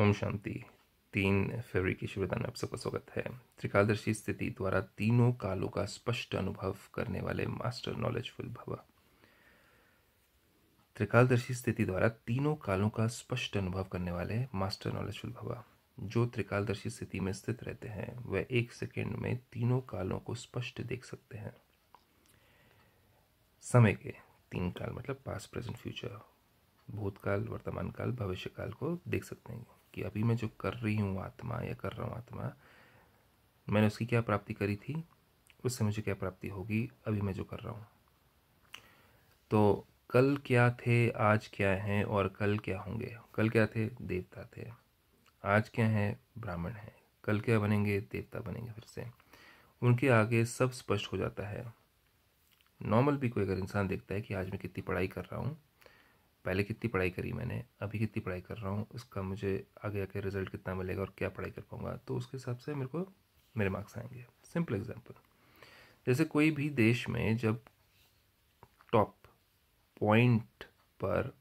ओम शांति। तीन फरवरी की शिवदान में आप सबका स्वागत है। त्रिकालदर्शी स्थिति द्वारा तीनों कालों का स्पष्ट अनुभव करने वाले मास्टर नॉलेजफुल भव। त्रिकालदर्शी स्थिति द्वारा तीनों कालों का स्पष्ट अनुभव करने वाले मास्टर नॉलेजफुल भव, जो त्रिकालदर्शी स्थिति में स्थित रहते हैं, वह एक सेकेंड में तीनों कालों को स्पष्ट देख सकते हैं। समय के तीन काल मतलब पास्ट प्रेजेंट फ्यूचर भूतकाल वर्तमान काल भविष्य काल को देख सकते हैं। कि अभी मैं जो कर रही हूँ आत्मा या कर रहा हूँ आत्मा, मैंने उसकी क्या प्राप्ति करी थी? उससे मुझे क्या प्राप्ति होगी? अभी मैं जो कर रहा हूँ। तो कल क्या थे? आज क्या हैं? और कल क्या होंगे? कल क्या थे? देवता थे। आज क्या है? ब्राह्मण है। कल क्या बनेंगे? देवता बनेंगे फिर से। उनके आगे सब स्पष्ट हो जाता है। नॉर्मल भी कोई अगर इंसान देखता है कि आज मैं कितनी पढ़ाई कर रहा हूँ पहले कितनी पढ़ाई करी मैंने, अभी कितनी पढ़ाई कर रहा हूँ, उसका मुझे आगे आके रिज़ल्ट कितना मिलेगा और क्या पढ़ाई कर पाऊँगा तो उसके हिसाब से मेरे को, मेरे मार्क्स आएँगे। सिंपल एग्ज़ाम्पल जैसे कोई भी देश में जब टॉप पॉइंट पर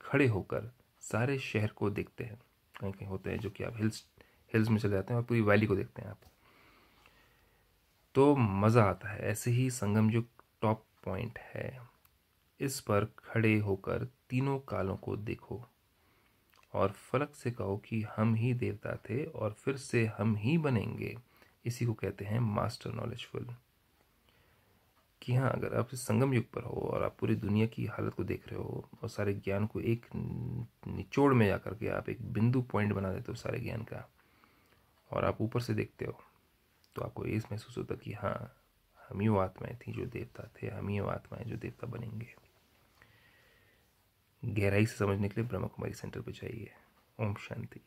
खड़े होकर सारे शहर को देखते हैं, कहीं कहीं होते हैं जो कि आप हिल्स हिल्स में चले जाते हैं और पूरी वैली को देखते हैं आप तो मज़ा आता है। ऐसे ही संगम जो टॉप पॉइंट है इस पर खड़े होकर तीनों कालों को देखो और फलक से कहो कि हम ही देवता थे और फिर से हम ही बनेंगे। इसी को कहते हैं मास्टर नॉलेजफुल। कि हाँ अगर आप इस संगम युग पर हो और आप पूरी दुनिया की हालत को देख रहे हो और सारे ज्ञान को एक निचोड़ में जाकर के आप एक बिंदु पॉइंट बना देते हो सारे ज्ञान का और आप ऊपर से देखते हो तो आपको ये महसूस होता कि हाँ हम ही वो आत्माएँ थी जो देवता थे, हम ही वो आत्माएँ जो देवता बनेंगे। गहराई से समझने के लिए ब्रह्म कुमारी सेंटर पर जाइए। ओम शांति।